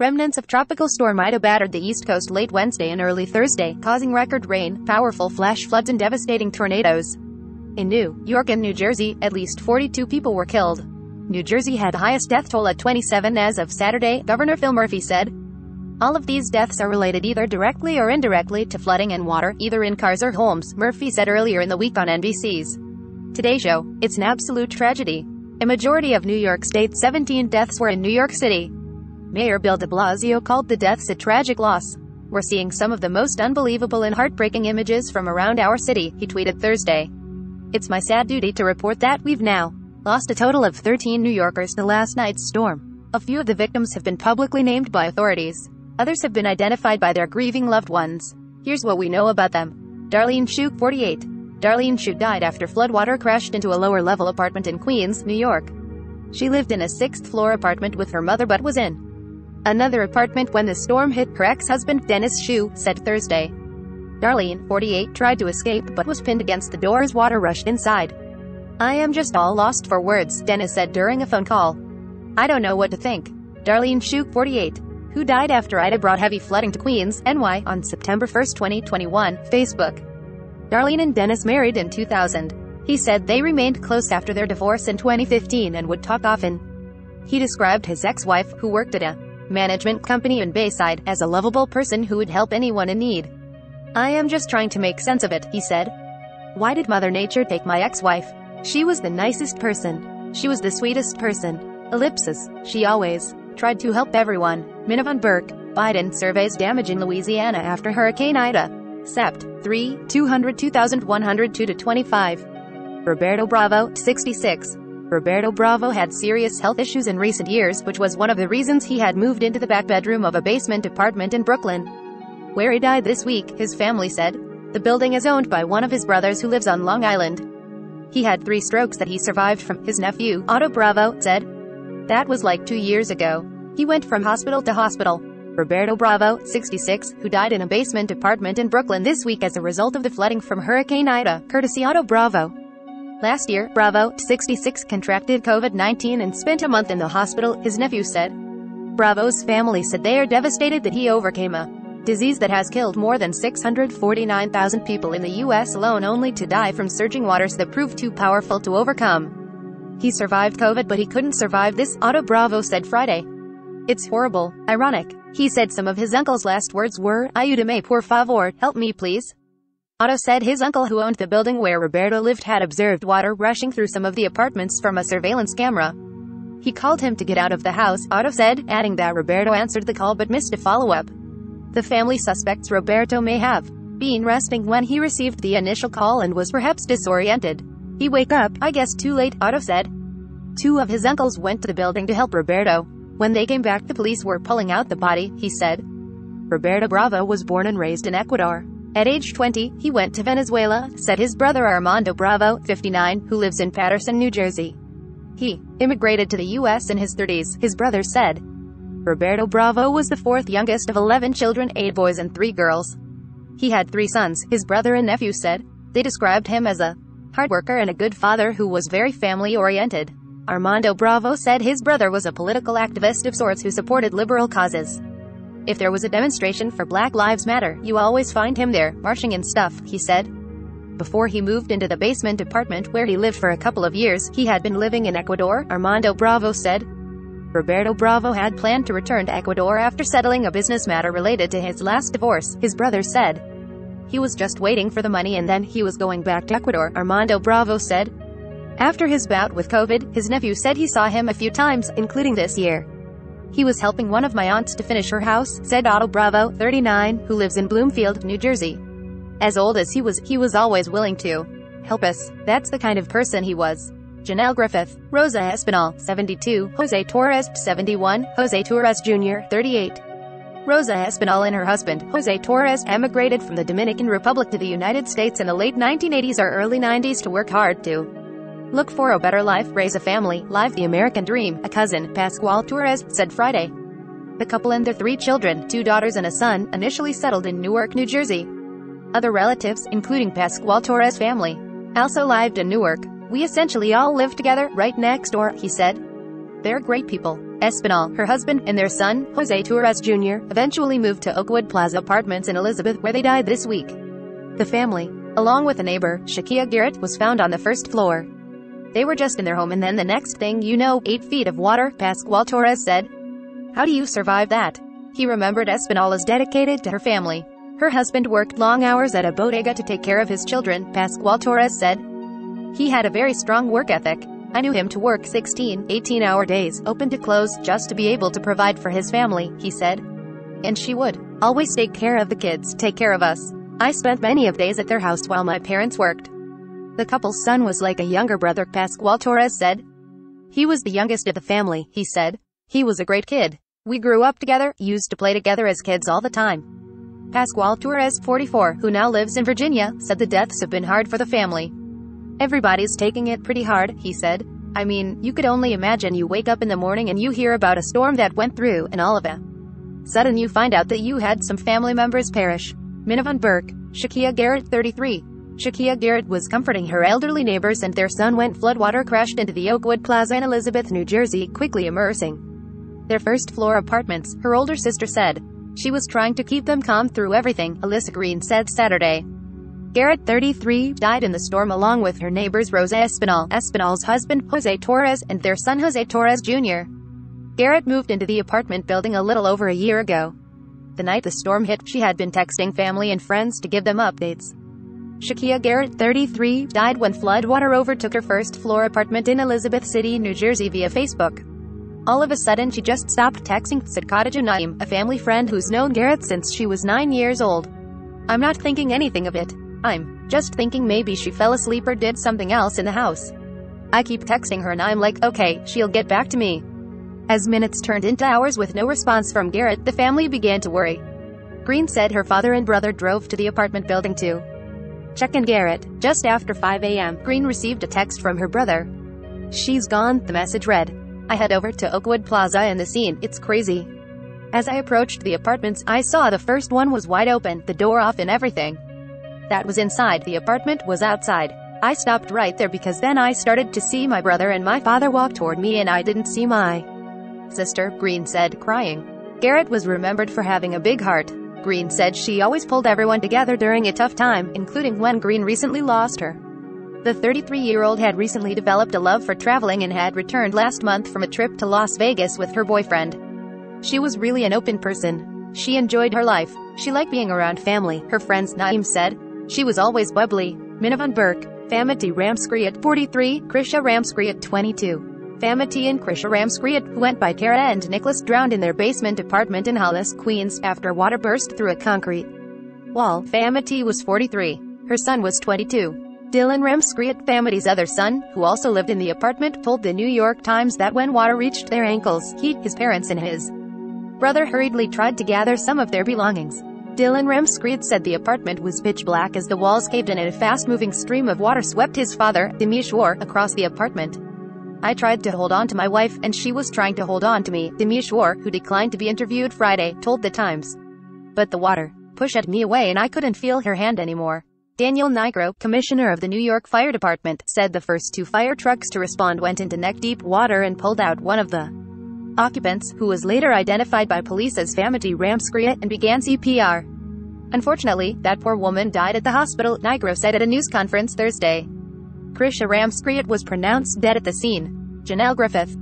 Remnants of tropical storm Ida battered the East Coast late Wednesday and early Thursday, causing record rain, powerful flash floods and devastating tornadoes. In New York and New Jersey, at least 42 people were killed. New Jersey had the highest death toll at 27 as of Saturday, Governor Phil Murphy said. All of these deaths are related either directly or indirectly to flooding and water, either in cars or homes, Murphy said earlier in the week on NBC's Today Show. It's an absolute tragedy. A majority of New York State's 17 deaths were in New York City. Mayor Bill de Blasio called the deaths a tragic loss. We're seeing some of the most unbelievable and heartbreaking images from around our city, he tweeted Thursday. It's my sad duty to report that we've now lost a total of 13 New Yorkers to last night's storm. A few of the victims have been publicly named by authorities. Others have been identified by their grieving loved ones. Here's what we know about them. Darlene Shoup, 48. Darlene Shoup died after floodwater crashed into a lower-level apartment in Queens, New York. She lived in a sixth-floor apartment with her mother but was in another apartment when the storm hit, her ex-husband Dennis Shoup said Thursday. Darlene, 48, tried to escape but was pinned against the door as water rushed inside. I am just all lost for words, Dennis said during a phone call. I don't know what to think. Darlene Shoup, 48, who died after Ida brought heavy flooding to Queens, NY, on September 1, 2021, Facebook. Darlene and Dennis married in 2000. He said they remained close after their divorce in 2015 and would talk often. He described his ex-wife, who worked at a management company in Bayside, as a lovable person who would help anyone in need. I am just trying to make sense of it, he said. Why did Mother Nature take my ex-wife? She was the nicest person. She was the sweetest person. Ellipsis. She always tried to help everyone. Minyvonne Burke. Biden surveys damage in Louisiana after Hurricane Ida. Sept. 3, 202,102 to 25. Roberto Bravo, 66. Roberto Bravo had serious health issues in recent years, which was one of the reasons he had moved into the back bedroom of a basement apartment in Brooklyn, where he died this week, his family said. The building is owned by one of his brothers who lives on Long Island. He had three strokes that he survived from, his nephew, Otto Bravo, said. That was like two years ago. He went from hospital to hospital. Roberto Bravo, 66, who died in a basement apartment in Brooklyn this week as a result of the flooding from Hurricane Ida, courtesy Otto Bravo. Last year, Bravo, 66, contracted COVID-19 and spent a month in the hospital, his nephew said. Bravo's family said they are devastated that he overcame a disease that has killed more than 649,000 people in the U.S. alone only to die from surging waters that proved too powerful to overcome. He survived COVID but he couldn't survive this, Otto Bravo said Friday. It's horrible, ironic. He said some of his uncle's last words were, Ayúdame por favor, help me please. Otto said his uncle who owned the building where Roberto lived had observed water rushing through some of the apartments from a surveillance camera. He called him to get out of the house, Otto said, adding that Roberto answered the call but missed a follow-up. The family suspects Roberto may have been resting when he received the initial call and was perhaps disoriented. He wake up, I guess too late, Otto said. Two of his uncles went to the building to help Roberto. When they came back the police were pulling out the body, he said. Roberto Bravo was born and raised in Ecuador. At age 20, he went to Venezuela, said his brother Armando Bravo, 59, who lives in Paterson, New Jersey. He immigrated to the U.S. in his 30s, his brother said. Roberto Bravo was the fourth youngest of 11 children, eight boys and three girls. He had three sons, his brother and nephew said. They described him as a hard worker and a good father who was very family-oriented. Armando Bravo said his brother was a political activist of sorts who supported liberal causes. If there was a demonstration for Black Lives Matter, you always find him there, marching and stuff, he said. Before he moved into the basement apartment where he lived for a couple of years, he had been living in Ecuador, Armando Bravo said. Roberto Bravo had planned to return to Ecuador after settling a business matter related to his last divorce, his brother said. He was just waiting for the money and then he was going back to Ecuador, Armando Bravo said. After his bout with COVID, his nephew said he saw him a few times, including this year. He was helping one of my aunts to finish her house, said Otto Bravo, 39, who lives in Bloomfield, New Jersey. As old as he was, he was always willing to help us. That's the kind of person he was. Janelle Griffith, Rosa Espinal, 72, Jose Torres, 71, Jose Torres Jr., 38. Rosa Espinal and her husband, Jose Torres, emigrated from the Dominican Republic to the United States in the late 1980s or early 90s to work hard to look for a better life, raise a family, live the American dream, a cousin, Pascual Torres, said Friday. The couple and their three children, two daughters and a son, initially settled in Newark, New Jersey. Other relatives, including Pascual Torres' family, also lived in Newark. We essentially all live together, right next door, he said. They're great people. Espinal, her husband, and their son, Jose Torres Jr., eventually moved to Oakwood Plaza Apartments in Elizabeth where they died this week. The family, along with a neighbor, Shakia Garrett, was found on the first floor. They were just in their home and then the next thing you know, eight feet of water, Pascual Torres said. How do you survive that? He remembered Espinal is dedicated to her family. Her husband worked long hours at a bodega to take care of his children, Pascual Torres said. He had a very strong work ethic. I knew him to work 16, 18 hour days, open to close, just to be able to provide for his family, he said. And she would. Always take care of the kids, take care of us. I spent many of days at their house while my parents worked. The couple's son was like a younger brother, Pascual Torres said. He was the youngest of the family, he said. He was a great kid. We grew up together, used to play together as kids all the time. Pascual Torres, 44, who now lives in Virginia, said the deaths have been hard for the family. Everybody's taking it pretty hard, he said. I mean, you could only imagine you wake up in the morning and you hear about a storm that went through, and all of a sudden you find out that you had some family members perish. Minyvonne Burke, Shakia Garrett, 33. Shakia Garrett was comforting her elderly neighbors and their son went floodwater crashed into the Oakwood Plaza in Elizabeth, New Jersey, quickly immersing their first floor apartments, her older sister said. She was trying to keep them calm through everything, Alyssa Green said Saturday. Garrett, 33, died in the storm along with her neighbors Rosa Espinal, Espinal's husband, Jose Torres, and their son Jose Torres Jr. Garrett moved into the apartment building a little over a year ago. The night the storm hit, she had been texting family and friends to give them updates. Shakia Garrett, 33, died when floodwater overtook her first floor apartment in Elizabeth City, New Jersey via Facebook. All of a sudden she just stopped texting, said Khadija Naim, a family friend who's known Garrett since she was 9 years old. I'm not thinking anything of it. I'm just thinking maybe she fell asleep or did something else in the house. I keep texting her and I'm like, okay, she'll get back to me. As minutes turned into hours with no response from Garrett, the family began to worry. Green said her father and brother drove to the apartment building to check in Garrett. Just after 5 a.m., Green received a text from her brother. She's gone, the message read. I head over to Oakwood Plaza and the scene, it's crazy. As I approached the apartments, I saw the first one was wide open, the door off and everything. That was inside, the apartment was outside. I stopped right there because then I started to see my brother and my father walk toward me and I didn't see my sister, Green said, crying. Garrett was remembered for having a big heart. Green said she always pulled everyone together during a tough time, including when Green recently lost her. The 33-year-old had recently developed a love for traveling and had returned last month from a trip to Las Vegas with her boyfriend. She was really an open person. She enjoyed her life. She liked being around family, her friends Naim said. She was always bubbly. Minyvonne Burke, Phamatee Ramskriet 43, Krishah Ramskriet 22. Phamatee and Krishah Ramskriet, who went by Kara and Nicholas drowned in their basement apartment in Hollis, Queens, after water burst through a concrete wall. Phamatee was 43. Her son was 22. Dylan Ramskriet, Phamatee's other son, who also lived in the apartment, told the New York Times that when water reached their ankles, he, his parents and his brother hurriedly tried to gather some of their belongings. Dylan Ramskriet said the apartment was pitch black as the walls caved in and a fast-moving stream of water swept his father, Dimishwar, across the apartment. I tried to hold on to my wife, and she was trying to hold on to me, Dimishwar, who declined to be interviewed Friday, told The Times. But the water pushed at me away and I couldn't feel her hand anymore. Daniel Nigro, commissioner of the New York Fire Department, said the first two fire trucks to respond went into neck-deep water and pulled out one of the occupants, who was later identified by police as Phamatee Ramskriet, and began CPR. Unfortunately, that poor woman died at the hospital, Nigro said at a news conference Thursday. Krishah Ramskriet was pronounced dead at the scene. Janelle Griffith,